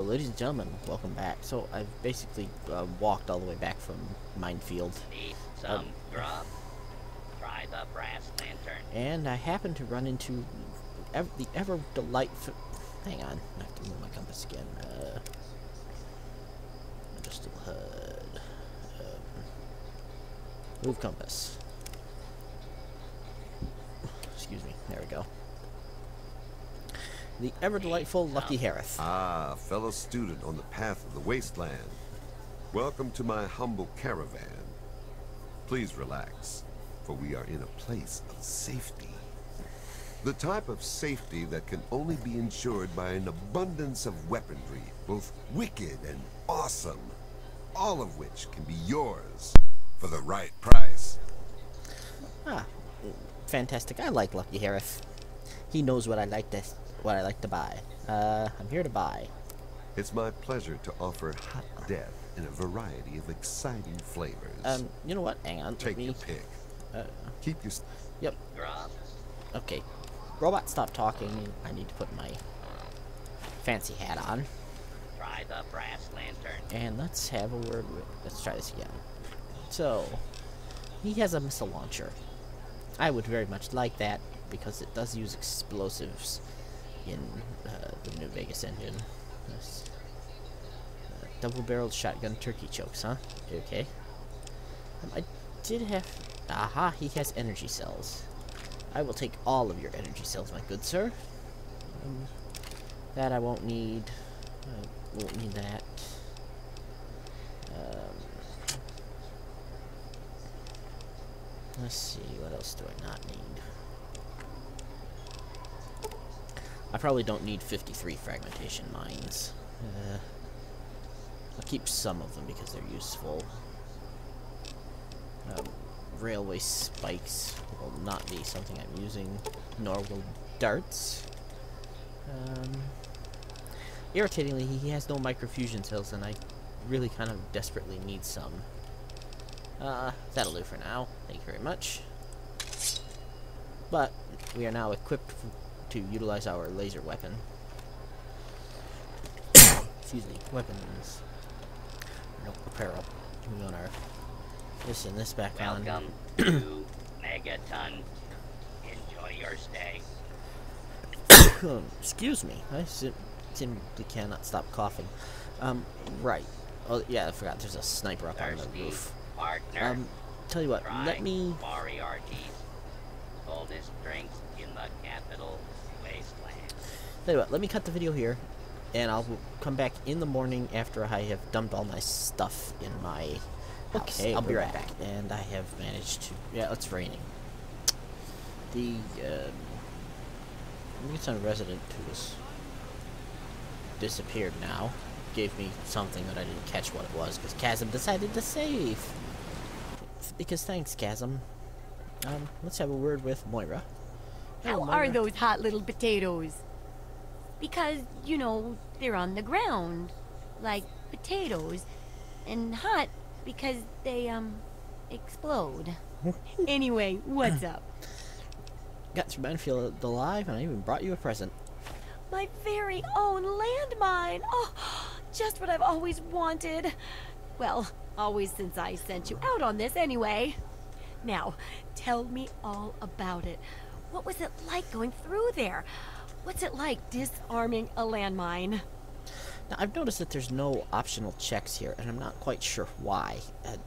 Well, ladies and gentlemen, welcome back. So I've basically uh, walked all the way back from Minefield, Need some Um, grub? Try the brass lantern. and I happened to run into ev the ever delightful. Hang on, I have to move my compass again. Uh, just a HUD. Um, move compass. Excuse me. There we go. The ever delightful Lucky Harris. Ah, fellow student on the path of the wasteland. Welcome to my humble caravan. Please relax, for we are in a place of safety. The type of safety that can only be ensured by an abundance of weaponry, both wicked and awesome, all of which can be yours for the right price. Ah, fantastic. I like Lucky Harris. He knows what I like to what I like to buy. Uh, I'm here to buy. It's my pleasure to offer hot death in a variety of exciting flavors. Um, you know what? Hang on. Take let me. your pick. Uh, Keep your yep. Okay. Robot, stop talking. I need to put my fancy hat on. Try the brass lantern. And let's have a word with. Let's try this again. So, he has a missile launcher. I would very much like that because it does use explosives in uh, the New Vegas engine. Uh, Double-barreled shotgun turkey chokes, huh? Okay. Um, I did have. Aha! He has energy cells. I will take all of your energy cells, my good sir. Um, that I won't need. I won't need that. Um, let's see, what else do I not need? I probably don't need 53 fragmentation mines. Uh, I'll keep some of them because they're useful. Um, railway spikes will not be something I'm using, nor will darts. Um, irritatingly, he has no microfusion cells, and I really kind of desperately need some. Uh, that'll do for now. Thank you very much. But we are now equipped to utilize our laser weapon. Excuse me, weapons. No apparel. We on our this and this back on. Welcome to Megaton. Enjoy your stay. Excuse me. I simply cannot stop coughing. Um, right. Oh, yeah, I forgot. There's a sniper up on the roof. partner. Um, tell you what. Let me. Moriarty's coldest drinks in the capital. Tell you what. Let me cut the video here, and I'll come back in the morning after I have dumped all my stuff in my house. Okay, I'll be right back. back. And I have managed to. Yeah, it's raining. The uh, Newton resident who was disappeared now gave me something that I didn't catch what it was because Chasm decided to save. Because thanks, Chasm. Um, let's have a word with Moira. Hello, How are those hot little potatoes? Because, you know, they're on the ground. Like potatoes. And hot because they, um, explode. anyway, what's up? Got through Minefield alive, and I even brought you a present. My very own landmine! Oh, just what I've always wanted. Well, always since I sent you out on this, anyway. Now, tell me all about it. What was it like going through there? What's it like disarming a landmine? Now, I've noticed that there's no optional checks here, and I'm not quite sure why. Uh,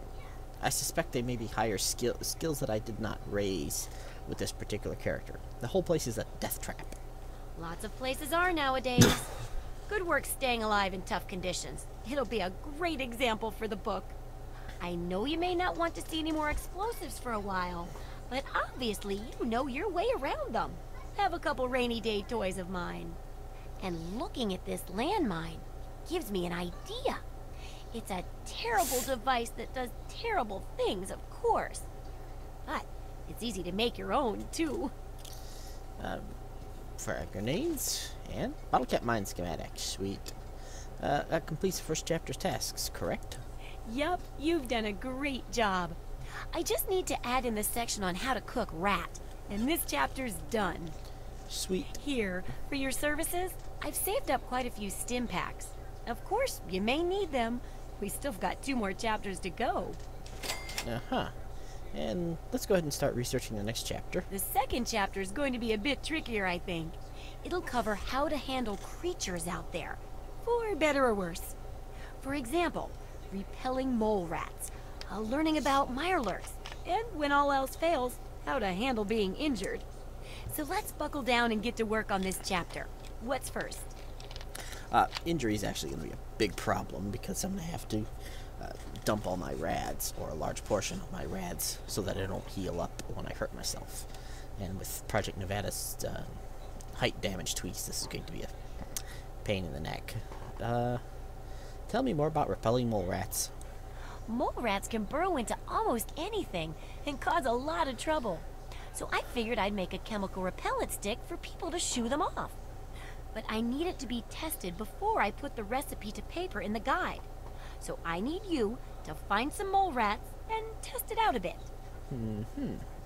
I suspect they may be higher skill skills that I did not raise with this particular character. The whole place is a death trap. Lots of places are nowadays. Good work staying alive in tough conditions. It'll be a great example for the book. I know you may not want to see any more explosives for a while, but obviously you know your way around them. Have a couple rainy day toys of mine. And looking at this landmine gives me an idea. It's a terrible device that does terrible things, of course. But it's easy to make your own, too. Um, frag grenades and bottle cap mine schematic. Sweet. Uh, that completes the first chapter's tasks, correct? Yup, you've done a great job. I just need to add in the section on how to cook rat, and this chapter's done. Sweet. Here, for your services, I've saved up quite a few stim packs. Of course, you may need them. We still've got two more chapters to go. Uh-huh. And let's go ahead and start researching the next chapter. The second chapter is going to be a bit trickier, I think. It'll cover how to handle creatures out there, for better or worse. For example, repelling mole rats, uh, learning about mirelurks, and when all else fails, how to handle being injured. So let's buckle down and get to work on this chapter. What's first? Uh, injury is actually going to be a big problem because I'm going to have to uh, dump all my rads, or a large portion of my rads, so that I don't heal up when I hurt myself. And with Project Nevada's uh, height damage tweaks, this is going to be a pain in the neck. Uh, tell me more about repelling mole rats. Mole rats can burrow into almost anything and cause a lot of trouble. So I figured I'd make a chemical repellent stick for people to shoo them off. But I need it to be tested before I put the recipe to paper in the guide. So I need you to find some mole rats and test it out a bit. Hmm.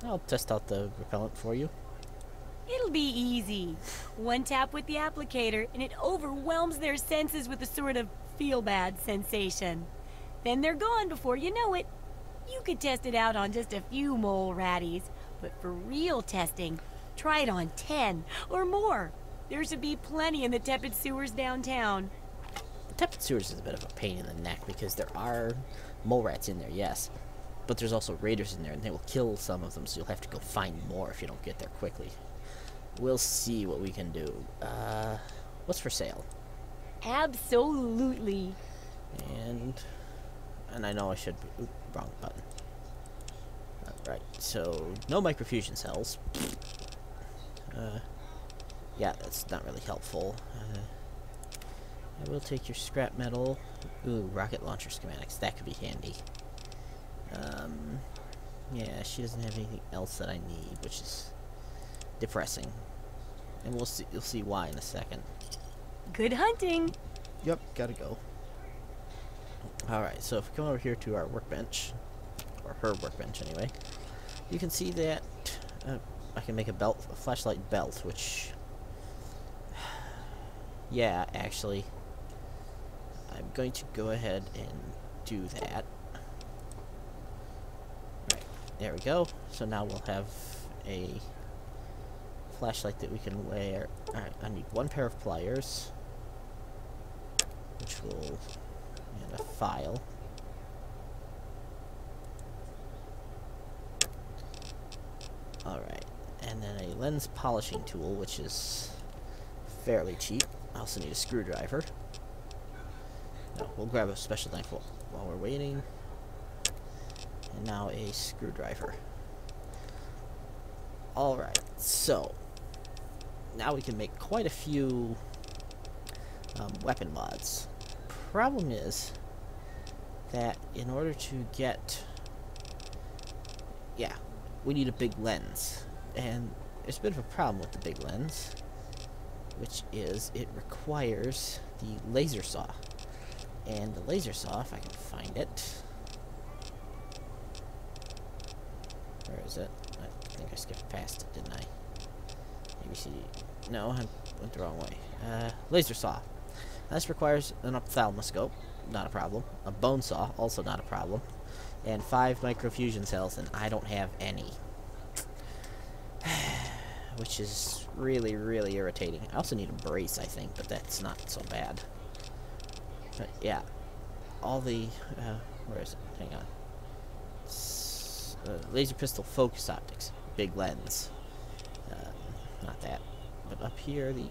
I'll test out the repellent for you. It'll be easy. One tap with the applicator and it overwhelms their senses with a sort of feel bad sensation. Then they're gone before you know it. You could test it out on just a few mole ratties, but for real testing, try it on 10 or more. There should be plenty in the tepid sewers downtown. The tepid sewers is a bit of a pain in the neck because there are mole rats in there, yes. But there's also raiders in there, and they will kill some of them, so you'll have to go find more if you don't get there quickly. We'll see what we can do. Uh, what's for sale? Absolutely. And and I know I should. Oop, wrong button. Right. So no microfusion cells. Uh, yeah, that's not really helpful. Uh, I will take your scrap metal. Ooh, rocket launcher schematics. That could be handy. Um, yeah, she doesn't have anything else that I need, which is depressing. And we'll see. You'll see why in a second. Good hunting. Yep, gotta go. Alright, so if we come over here to our workbench, or her workbench anyway, you can see that uh, I can make a belt, a flashlight belt, which, yeah, actually, I'm going to go ahead and do that. Right, there we go. So now we'll have a flashlight that we can wear. Alright, I need one pair of pliers which will and a file. Alright, and then a lens polishing tool, which is fairly cheap. I also need a screwdriver. No, we'll grab a special knife while, we're waiting. And now a screwdriver. Alright, so now we can make quite a few um, weapon mods. Problem is that in order to get, we need a big lens, and there's a bit of a problem with the big lens, which is it requires the laser saw, and the laser saw, if I can find it, where is it? I think I skipped past it, didn't I? ABC. No, I went the wrong way. Uh, laser saw. This requires an ophthalmoscope, not a problem. A bone saw, also not a problem. And five microfusion cells, and I don't have any. Which is really, really irritating. I also need a brace, I think, but that's not so bad. But yeah, all the, uh, where is it? Hang on. Uh, laser pistol focus optics, big lens. Uh, not that. But up here, the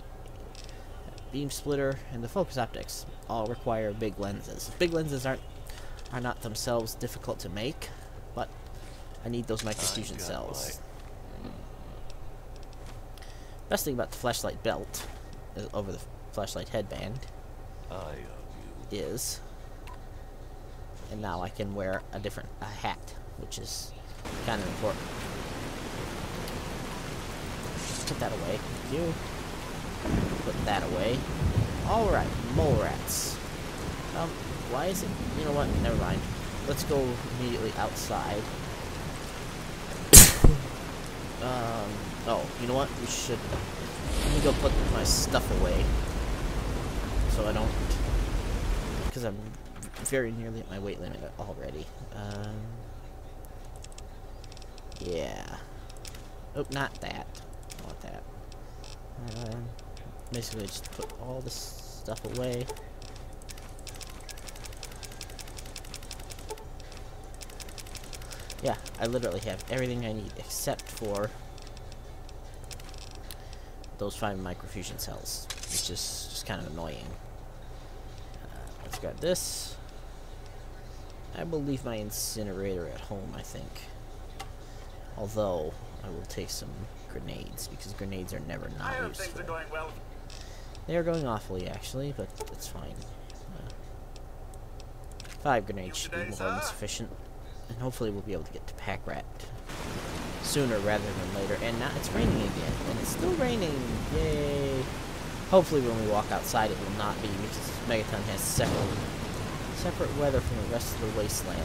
beam splitter, and the focus optics all require big lenses. Big lenses aren't are not themselves difficult to make, but I need those microfusion cells. Best thing about the flashlight belt uh, over the flashlight headband is, and now I can wear a different a hat, which is kind of important. Put that away. Thank you. Put that away. Alright, mole rats. Um, why is it... You know what? Never mind. Let's go immediately outside. um, oh, you know what? We should... Let me go put my stuff away. So I don't because I'm very nearly at my weight limit already. Um, yeah. Oh, not that. Want that. Um, basically, just put all this stuff away. Yeah, I literally have everything I need except for those five microfusion cells, which is just kind of annoying. Uh, let's grab this. I will leave my incinerator at home, I think. Although, I will take some grenades, because grenades are never not I useful. things are going well. They are going awfully, actually, but it's fine. Uh, five grenades should be more than sufficient. And hopefully we'll be able to get to Pack Rat sooner rather than later. And now it's raining again. And it's still raining. Yay. Hopefully when we walk outside it will not be because Megaton has separate separate weather from the rest of the wasteland.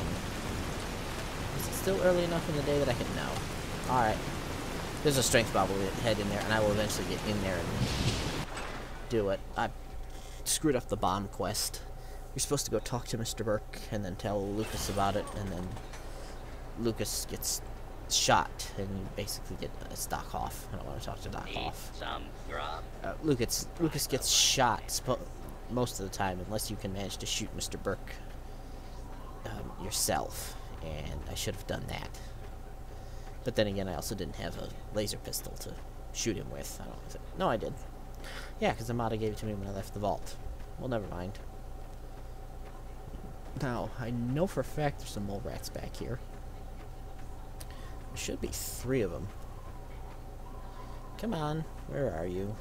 Is it still early enough in the day that I can know? Alright. There's a strength bubble head in there, and I will eventually get in there and do it. I screwed up the bomb quest. You're supposed to go talk to Mr. Burke and then tell Lucas about it, and then Lucas gets shot, and you basically get a stock off. I don't want to talk to Doc Need off. some grub? Uh, Lucas Lucas gets shot most of the time, unless you can manage to shoot Mr. Burke um, yourself, and I should have done that. But then again, I also didn't have a laser pistol to shoot him with. I don't think. No, I did. Yeah, because Amata gave it to me when I left the vault. Well, never mind. Now, I know for a fact there's some mole rats back here. There should be three of them. Come on, where are you?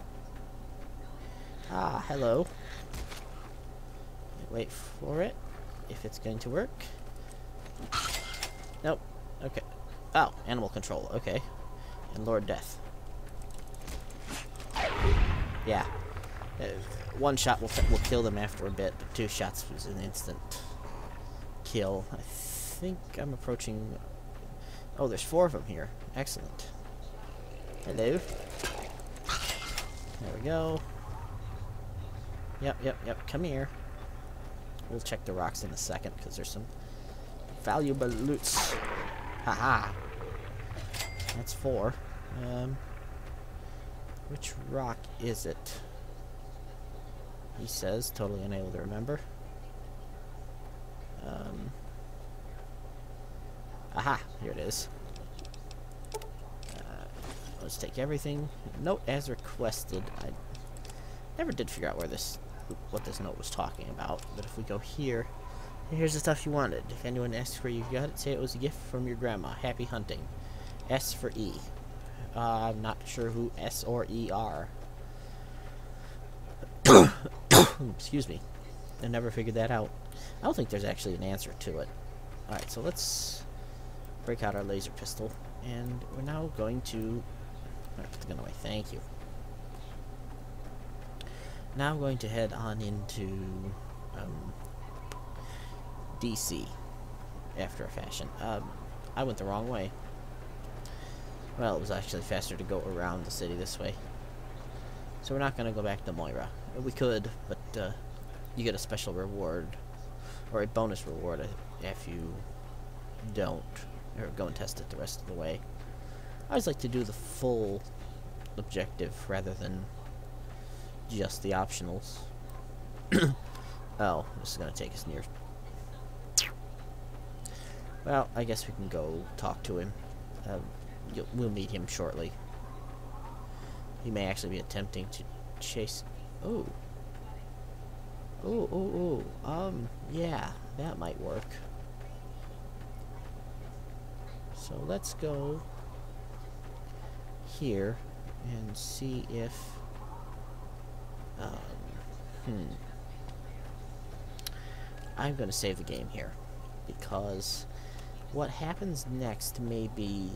Ah, hello. Wait for it, if it's going to work. Nope. Okay. Oh, animal control. Okay. And Lord Death. Yeah. Uh, one shot will, will kill them after a bit, but two shots was an instant kill. I think I'm approaching... Oh, there's four of them here. Excellent. Hello. There we go. Yep, yep, yep. Come here. We'll check the rocks in a second, because there's some valuable loots. Haha. That's four. Um, which rock is it? He says, totally unable to remember. Um, aha, here it is. Uh, let's take everything. Note as requested. I never did figure out where this, what this note was talking about. But if we go here, here's the stuff you wanted. If anyone asks where you got it, say it was a gift from your grandma. Happy hunting. S for E. Uh, I'm not sure who S or E are. Excuse me. I never figured that out. I don't think there's actually an answer to it. Alright, so let's break out our laser pistol. And we're now going to... Gonna put the gun away. Thank you. Now I'm going to head on into um, DC after a fashion. Um, I went the wrong way. Well, it was actually faster to go around the city this way. So we're not going to go back to Moira. We could, but uh, you get a special reward, or a bonus reward if you don't, or go and test it the rest of the way. I always like to do the full objective rather than just the optionals. oh, this is going to take us near. Well, I guess we can go talk to him. Um, you'll, we'll meet him shortly. He may actually be attempting to chase. Oh. Oh, oh, oh. Um, yeah, that might work. So let's go here and see if. Um, hmm. I'm going to save the game here because what happens next may be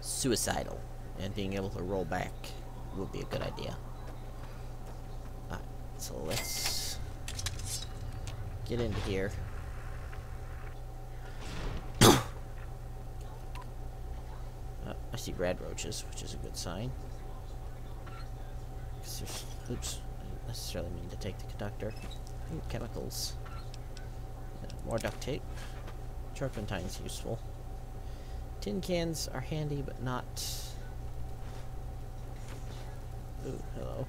suicidal, and being able to roll back would be a good idea. Alright, so let's get into here. Uh, I see radroaches, which is a good sign. oops, I Oops, necessarily mean to take the conductor. Ooh, chemicals. Uh, more duct tape. Turpentine's useful. Tin cans are handy, but not... Ooh, hello.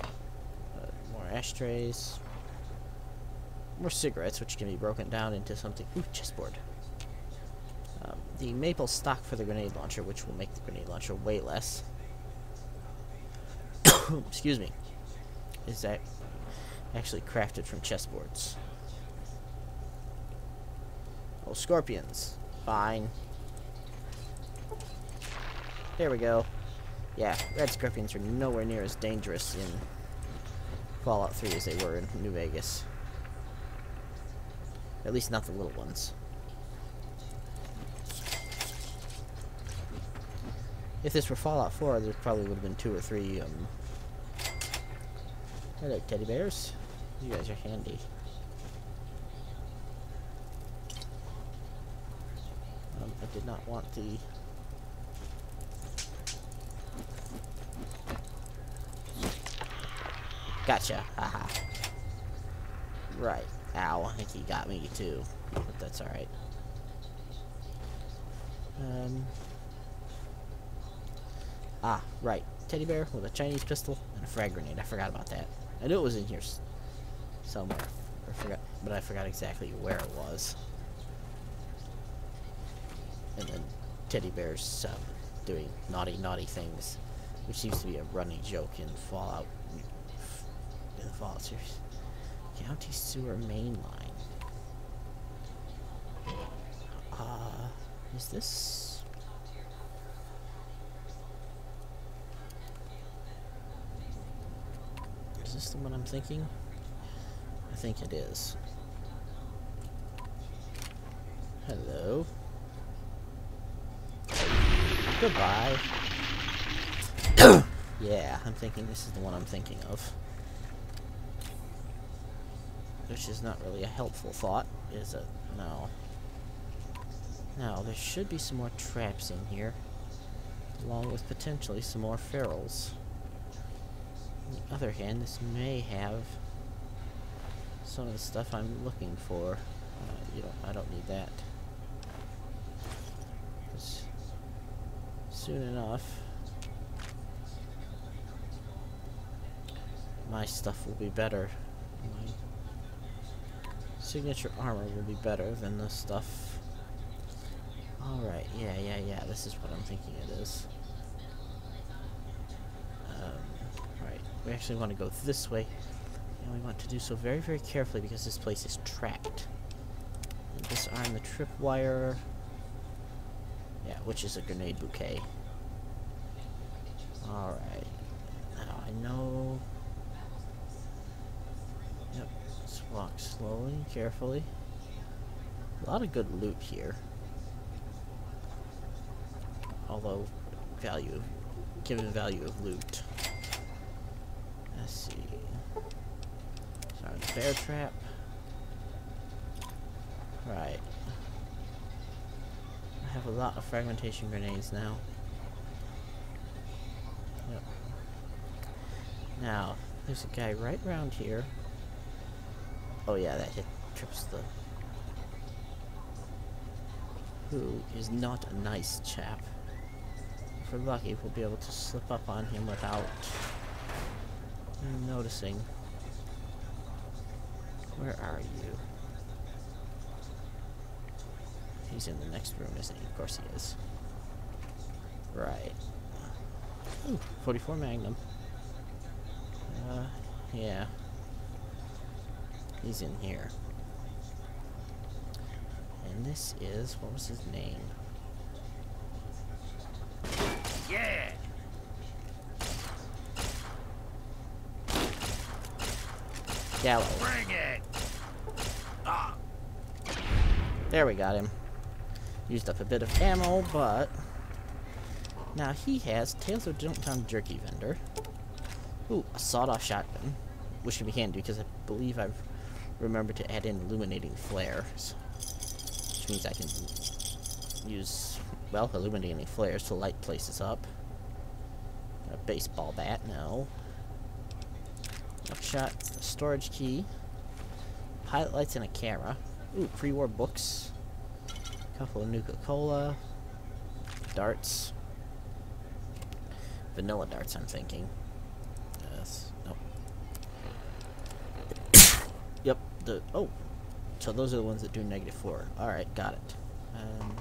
Uh, more ashtrays. More cigarettes, which can be broken down into something... Ooh, chessboard. The maple stock for the grenade launcher, which will make the grenade launcher way less. Excuse me. Is that actually crafted from chessboards? Oh, scorpions. Fine. There we go. Yeah, radscorpions are nowhere near as dangerous in Fallout 3 as they were in New Vegas. At least not the little ones. If this were Fallout 4, there probably would have been two or three, um... Hello, teddy bears. You guys are handy. Um, I did not want the... Gotcha. Haha. right. Ow, I think he got me too. But that's alright. Um... Right. Teddy bear with a Chinese pistol and a frag grenade. I forgot about that. I knew it was in here somewhere. I forgot, but I forgot exactly where it was. And then teddy bears um, doing naughty, naughty things, which seems to be a running joke in Fallout, in the Fallout series. County sewer main line. Uh, is this? Is this the one I'm thinking? I think it is. Hello. Goodbye. yeah, I'm thinking this is the one I'm thinking of. Which is not really a helpful thought, is it? No. Now, there should be some more traps in here. Along with potentially some more ferals. On the other hand, this may have some of the stuff I'm looking for. Uh, you don't, I don't need that. soon enough, my stuff will be better. My signature armor will be better than the stuff. Alright, yeah, yeah, yeah, this is what I'm thinking it is. Um, right, we actually want to go this way. And we want to do so very, very carefully because this place is trapped. And disarm the tripwire. Yeah, which is a grenade bouquet. Alright. Now I know... Yep, let's walk slowly carefully. A lot of good loot here. Although, value, given value of loot. Let's see. Sorry, bear trap. Right. I have a lot of fragmentation grenades now. Yep. Now, there's a guy right around here. Oh yeah, that hit trips the... Who is not a nice chap. If we're lucky, we'll be able to slip up on him without noticing. Where are you? He's in the next room, isn't he? Of course he is. Right. Ooh, 44 Magnum. Uh, yeah. He's in here. And this is, what was his name? Yeah! Gallo. Bring it! Ah! There we got him. Used up a bit of ammo, but... Now he has Tales of Junktown Jerky Vendor. Ooh, a sawed-off shotgun. Which can be handy because I believe I've remembered to add in illuminating flares. Which means I can use, well, illuminating flares to light places up. A baseball bat, no. Buckshot, storage key, pilot lights and a camera. Ooh, pre-war books. A couple of Nuka-Cola. Darts. Vanilla darts, I'm thinking. Yes. Nope. yep. The oh. So those are the ones that do negative four. Alright, got it. Um,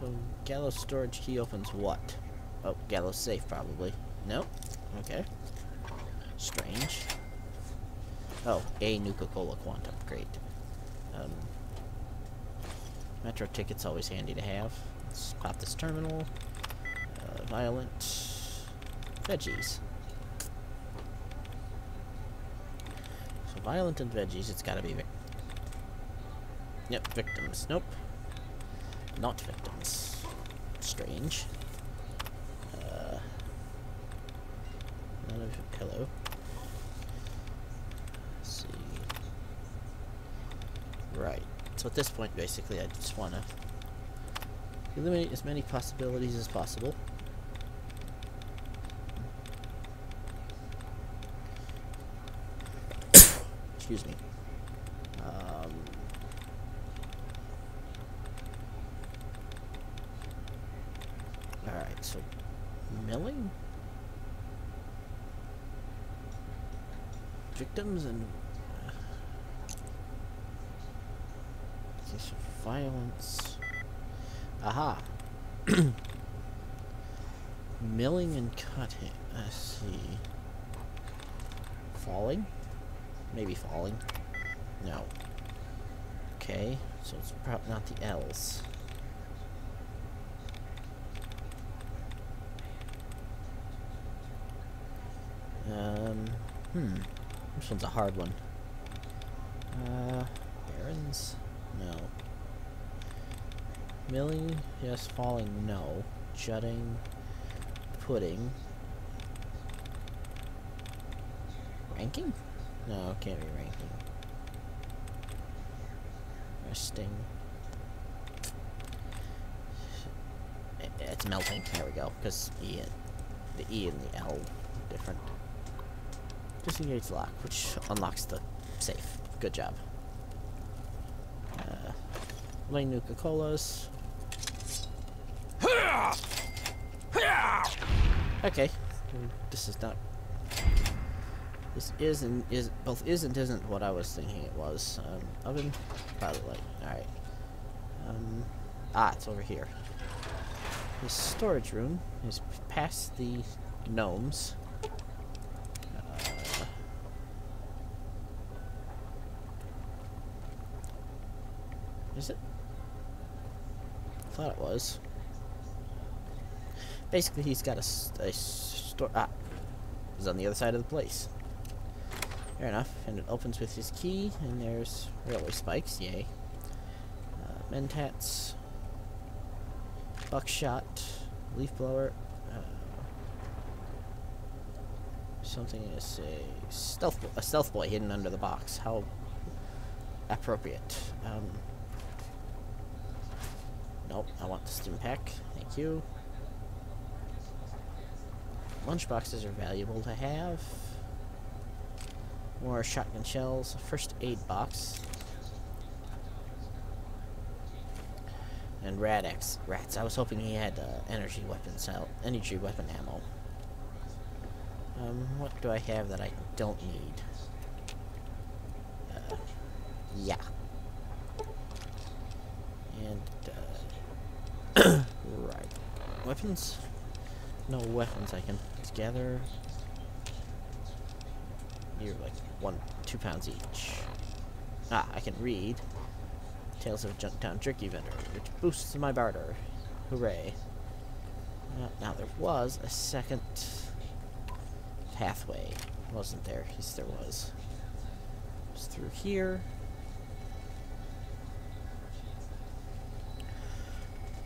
so Gallo's storage key opens what? Oh, Gallo's safe probably. Nope. Okay. Strange. Oh, a Nuka-Cola Quantum. Great. Um, Metro ticket's always handy to have. Let's pop this terminal. Uh, violent veggies. So violent and veggies, it's gotta be vic Yep, victims. Nope. Not victims. Strange. Uh, hello. Let's see. Right. So at this point, basically, I just want to eliminate as many possibilities as possible. Excuse me. Um, Alright, so milling? Victims and Case of violence. Aha. Milling and cutting. Let's see. Falling? Maybe falling. No. Okay, so it's probably not the L's. Um, hmm. This one's a hard one. Uh, Barons? No. Milling? Yes. Falling? No. Jutting? Pudding? Ranking? No, can't be ranking. Resting. It's melting. There we go. Because E, the E and the L are different. Disengage lock, which unlocks the safe. Good job. Uh, Lane Nuka Colas. Okay. This is not. This is and is both is and isn't what I was thinking it was. Um, oven, pilot light. All right. Um, ah, it's over here. This storage room is past the gnomes. Uh, is it? Thought it was. Basically, he's got a store. Ah, he's on the other side of the place. Fair enough. And it opens with his key, and there's railway spikes. Yay. Uh, mentats. Buckshot. Leaf blower. Uh, something is a stealth a stealth boy hidden under the box. How appropriate. Um, nope. I want the stim pack. Thank you. Lunchboxes are valuable to have. More shotgun shells. First aid box. And Rad-X. Rats. I was hoping he had uh, energy weapon cell, energy weapon ammo. Um, what do I have that I don't need? Uh, yeah. And, uh, right. Weapons? No weapons I can gather. You're like one, two pounds each. Ah, I can read. Tales of Junktown Jerky Vendor, which boosts my barter. Hooray. Uh, now there was a second pathway, wasn't there? Yes, there was. It's through here.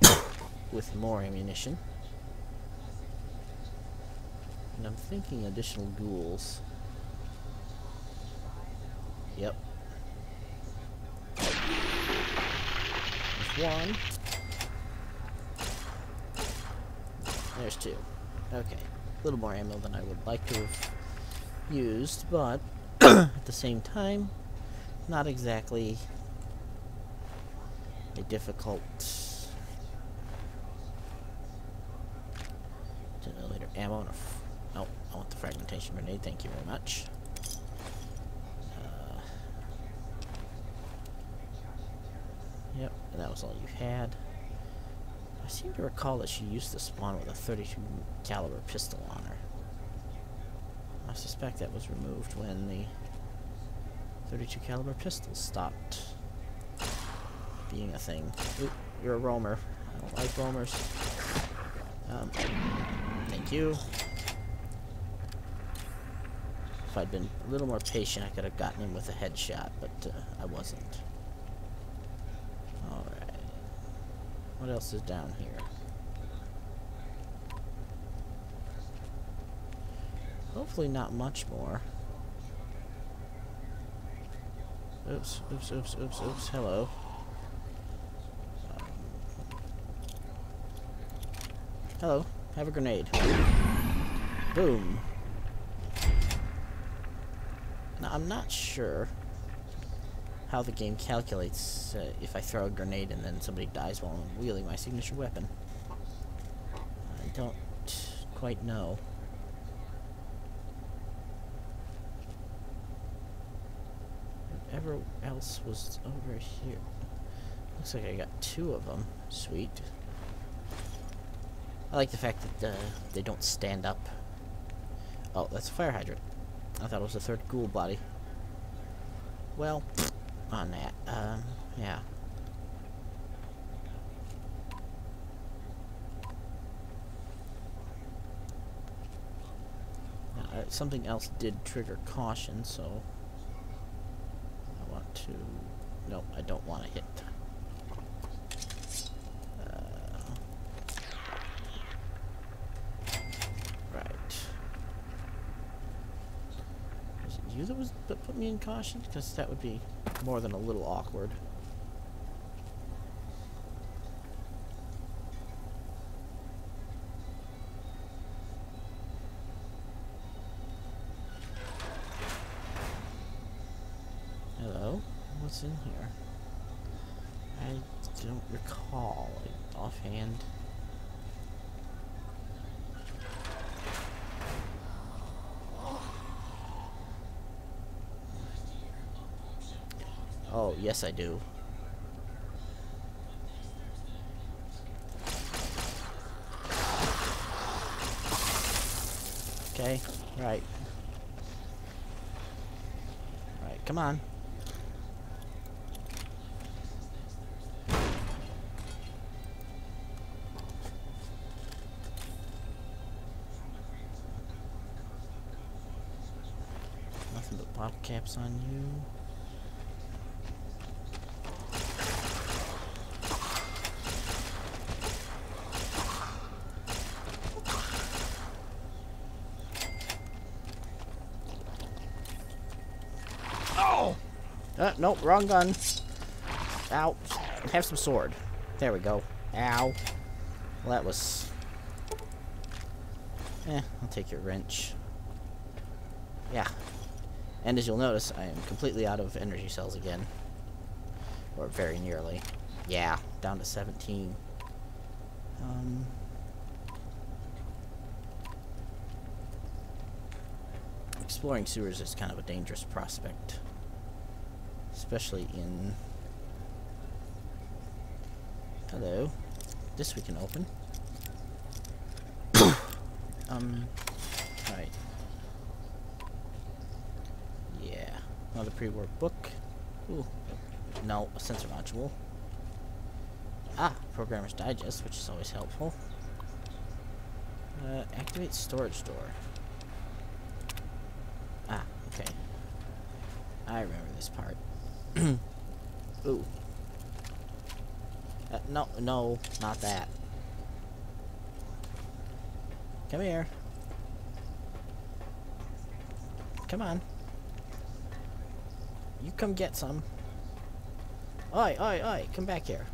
With more ammunition. And I'm thinking additional ghouls. Yep. There's one. There's two. Okay, a little more ammo than I would like to have used, but at the same time, not exactly a difficult generator ammo. And a f oh, I want the grenade. Thank you very much. Uh, yep, that was all you had. I seem to recall that she used to spawn with a 32 caliber pistol on her. I suspect that was removed when the 32 caliber pistol stopped being a thing. Ooh, you're a roamer. I don't like roamers. Um, thank you. If I'd been a little more patient, I could have gotten him with a headshot, but uh, I wasn't. Alright. What else is down here? Hopefully not much more. Oops, oops, oops, oops, oops. Hello. Hello. Have a grenade. Boom. I'm not sure how the game calculates uh, if I throw a grenade and then somebody dies while I'm wielding my signature weapon. I don't quite know. Whatever else was over here. Looks like I got two of them. Sweet. I like the fact that uh, they don't stand up. Oh, that's a fire hydrant. I thought it was the third ghoul body. Well, on that, um, yeah. Uh, something else did trigger caution, so I want to. No, I don't want to hit. Uh, right. Was it you that was that put me in caution? Because that would be more than a little awkward. Hello? What's in here? I don't recall like, offhand. Oh, yes I do. Okay, right. Right, come on. Nothing but bottle caps on you. Nope, wrong gun. Ow. Have some sword. There we go. Ow. Well, that was... Eh, I'll take your wrench. Yeah. And as you'll notice, I am completely out of energy cells again. Or very nearly. Yeah, down to 17. Um... Exploring sewers is kind of a dangerous prospect especially in hello this we can open. Um right yeah another pre-war book. Ooh. no a sensor module. Ah programmer's digest which is always helpful. Uh, activate storage door ah okay. I remember this part Ooh. Uh, no, no, not that. Come here. Come on. You come get some. Oi, oi, oi, come back here.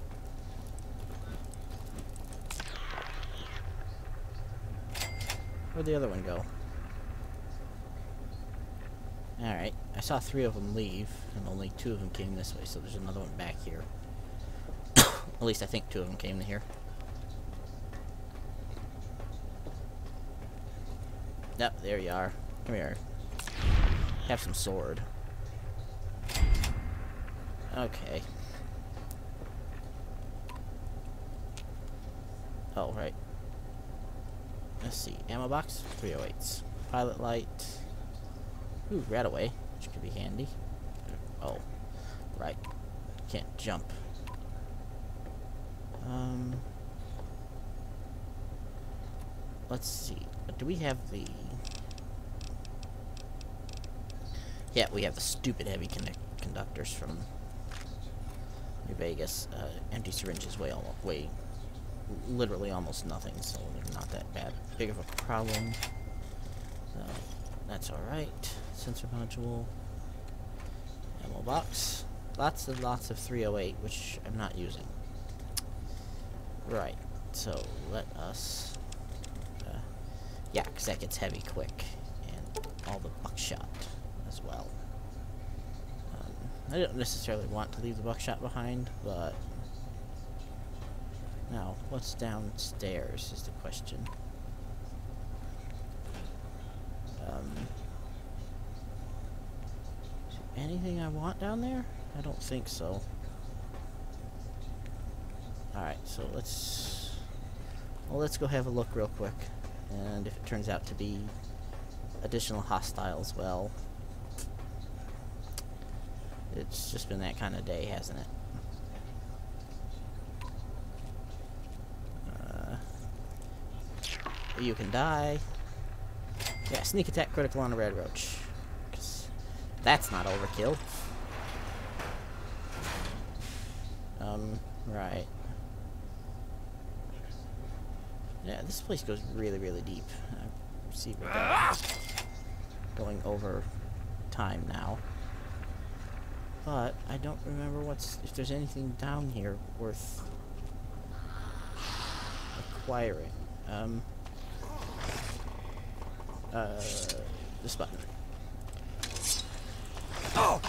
Where'd the other one go? Alright, I saw three of them leave, and only two of them came this way, so there's another one back here. At least I think two of them came here. Yep, there you are. Come here. Have some sword. Okay. Oh, right. Let's see. Ammo box, 308s. Pilot light. Ooh, right which could be handy. Oh, right. Can't jump. Um. Let's see. Do we have the... Yeah, we have the stupid heavy conductors from New Vegas. Uh, empty syringes weigh, almost, weigh literally almost nothing, so not that bad. Big of a problem. So, that's alright. Sensor module. Box. Lots and lots of 308, which I'm not using. Right. So, let us... Uh, yeah, because that gets heavy quick. And all the buckshot as well. Um, I don't necessarily want to leave the buckshot behind, but... Now, what's downstairs is the question. Um, anything I want down there? I don't think so. Alright, so let's... Well, let's go have a look real quick. And if it turns out to be additional hostiles, well... It's just been that kind of day, hasn't it? Uh, you can die. Yeah, sneak attack critical on a radroach. That's not overkill. Um, right. Yeah, this place goes really, really deep. I see we're going, going over time now. But I don't remember what's if there's anything down here worth acquiring. Um, uh, this button. Oh!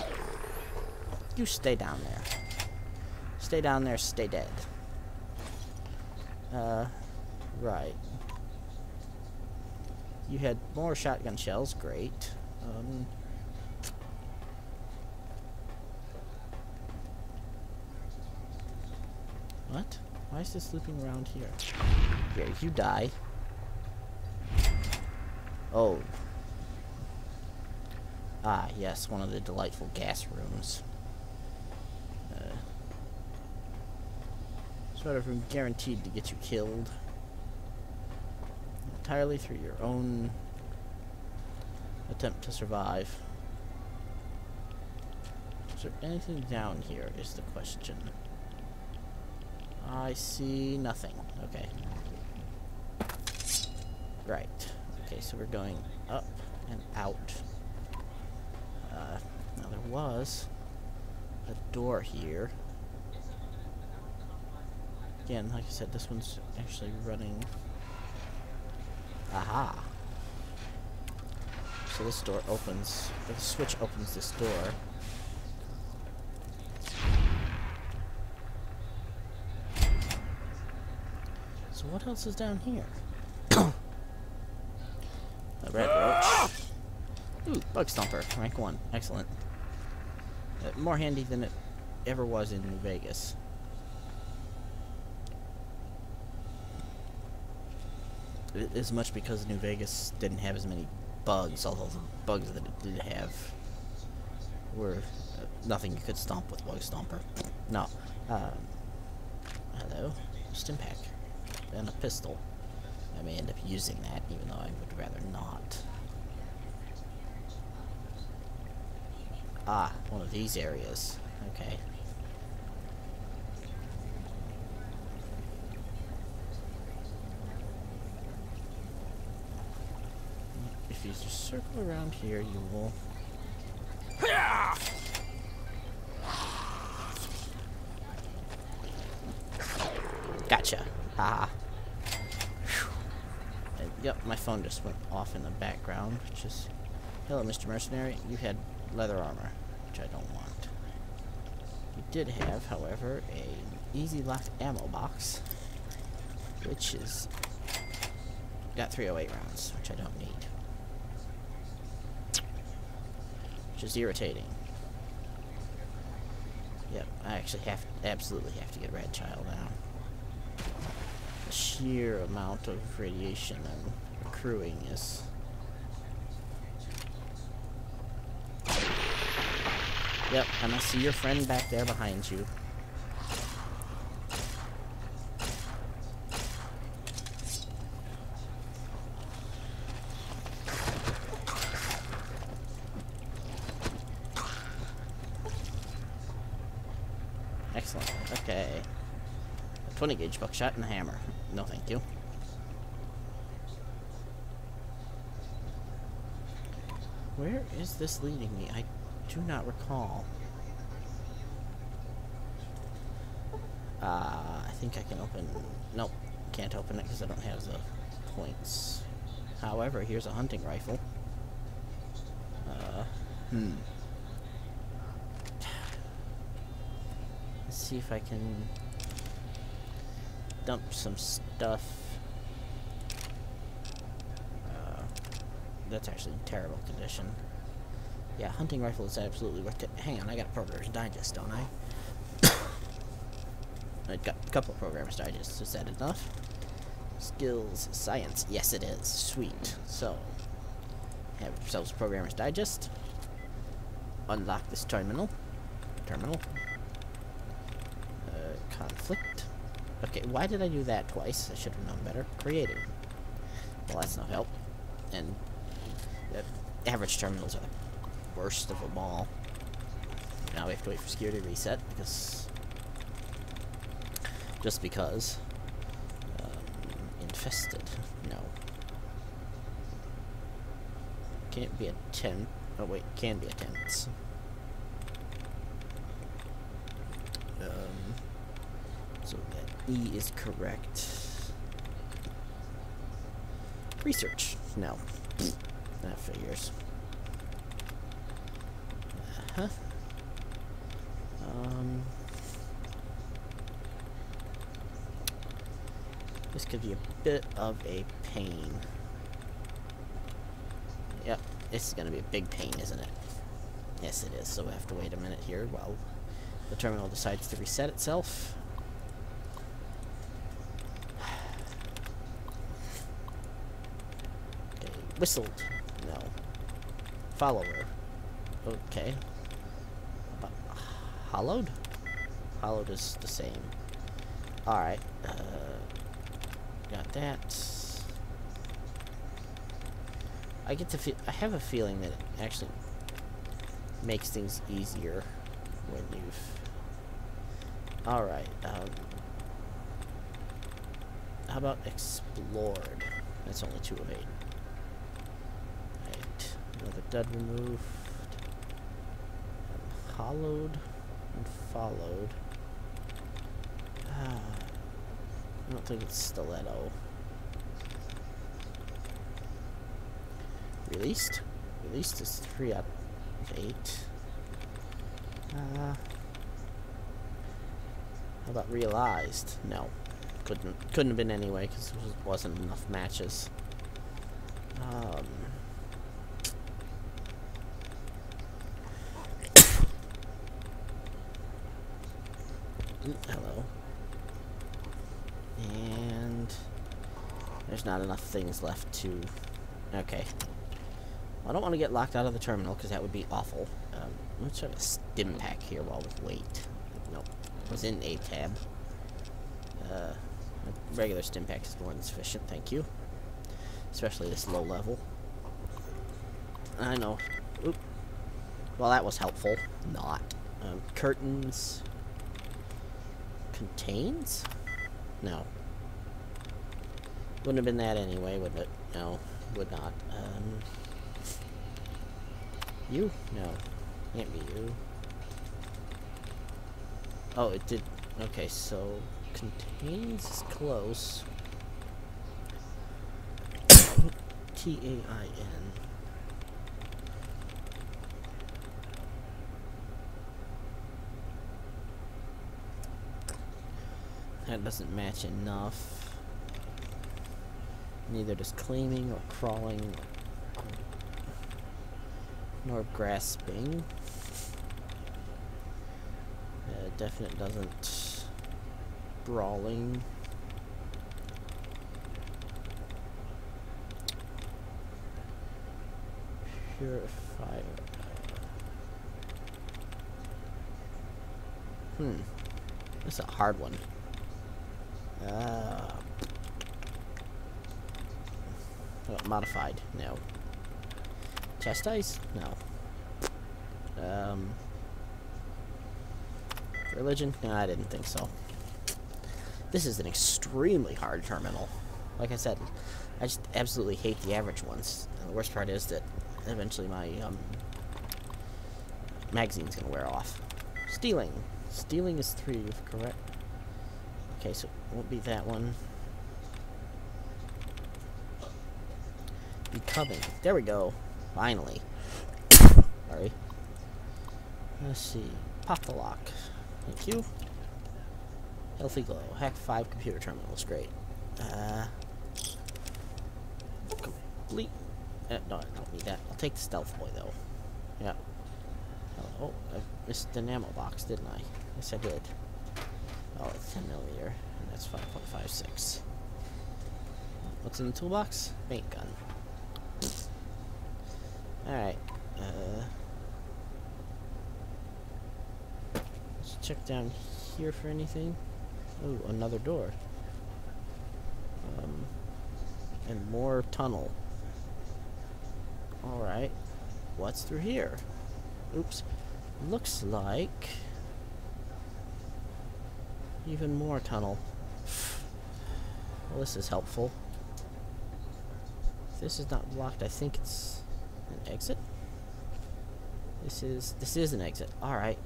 You stay down there. Stay down there, stay dead. Uh, right. You had more shotgun shells, great. Um, what? Why is this looping around here? Here, you die. Oh. Ah, yes, one of the delightful gas rooms. Sort of guaranteed to get you killed. Entirely through your own attempt to survive. Is there anything down here is the question. I see nothing. Okay. Right. Okay, so we're going up and out. Uh, now there was a door here. Again, like I said, this one's actually running. Aha! So this door opens, the switch opens this door. So what else is down here? A radroach. Ooh, bug stomper, rank one, excellent. Uh, more handy than it ever was in Vegas. As much because New Vegas didn't have as many bugs, although the bugs that it did have were uh, nothing you could stomp with Bug Stomper. No. Um, hello. Stimpak. And a pistol. I may end up using that, even though I would rather not. Ah, one of these areas. Okay. If you just circle around here, you will... Gotcha. Haha. Yep, my phone just went off in the background, which is... Hello, Mr. Mercenary. You had leather armor, which I don't want. You did have, however, a easy lock ammo box, which is... Got 308 rounds, which I don't need. Which is irritating. Yep, I actually have absolutely have to get Rad Child now. The sheer amount of radiation I'm accruing is Yep, and I see your friend back there behind you. Excellent. Okay. A 20 gauge buckshot and a hammer. No, thank you. Where is this leading me? I do not recall. Uh, I think I can open... Nope, can't open it because I don't have the points. However, here's a hunting rifle. Uh, hmm. Let's see if I can dump some stuff. Uh, that's actually in terrible condition. Yeah, hunting rifle is absolutely worth it. Hang on, I got a Programmer's Digest, don't I? I got a couple of Programmer's Digests. Is that enough? Skills, science. Yes, it is. Sweet. So, have ourselves Programmer's Digest. Unlock this terminal. Terminal. Uh, conflict. Okay, why did I do that twice? I should have known better. Creating. Well, that's no help. And uh, average terminals are the worst of them all. Now we have to wait for security reset because just because um, infested. No, can't be a tent. Oh wait, can be a tent. Um, so that E is correct. Research. No. That figures. Uh-huh. Um... This could be a bit of a pain. Yep, this is gonna be a big pain, isn't it? Yes, it is. So we have to wait a minute here while the terminal decides to reset itself. Okay, whistled. No. Follower. Okay. But hollowed? Hollowed is the same. Alright. Uh, got that. I get to feel. I have a feeling that it actually makes things easier when you've. Alright. Um, how about explored? That's only two of eight. Dud removed. And hollowed and followed. Ah. I don't think it's stiletto. Released? Released is three out of eight. Uh, how about realized? No. Couldn't couldn't have been anyway because there wasn't enough matches. Um, mm, hello. And there's not enough things left to. Okay. I don't want to get locked out of the terminal because that would be awful. Um, let's try a Stimpak here while we wait. Nope. It was in A tab. Uh, regular Stimpak is more than sufficient, thank you. Especially this low level. I know. Oop. Well, that was helpful. Not. Um, curtains. Contains? No. Wouldn't have been that anyway, would it? No, would not. Um, you? No. Can't be you. Oh, it did. Okay, so contains is close. T A I N. That doesn't match enough. Neither does claiming or crawling nor grasping. Uh, definite doesn't. Brawling. Purifier. Hmm. This is a hard one. Uh, modified. No. Chastise? No. Um. Religion? No, I didn't think so. This is an extremely hard terminal. Like I said, I just absolutely hate the average ones. And the worst part is that eventually my um, magazine's gonna wear off. Stealing. Stealing is three, correct? Okay, so it won't be that one. Becoming. There we go. Finally. Sorry. Let's see. Pop the lock. Thank you. Healthy glow. Hack 5 computer terminals. Great. Uh, complete. Uh, no, I don't need that. I'll take the stealth boy, though. Yeah. Oh, I missed an ammo box, didn't I? Yes, I did. Oh, it's 10 millimeter, and that's 5.56. What's in the toolbox? Paint gun. Alright. Uh, let's check down here for anything. Oh, another door. Um, and more tunnel. Alright. What's through here? Oops. Looks like... Even more tunnel. Well, this is helpful. If this is not blocked, I think it's an exit. This is this is an exit. All right.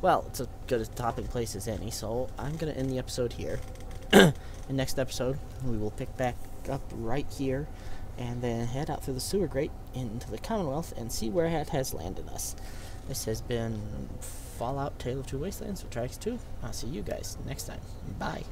Well, it's as good a stopping place as any. So I'm gonna end the episode here. In next episode, we will pick back up right here, and then head out through the sewer grate into the Commonwealth and see where it has landed us. This has been Fallout Tale of Two Wastelands for Triaxx2. I'll see you guys next time. Bye.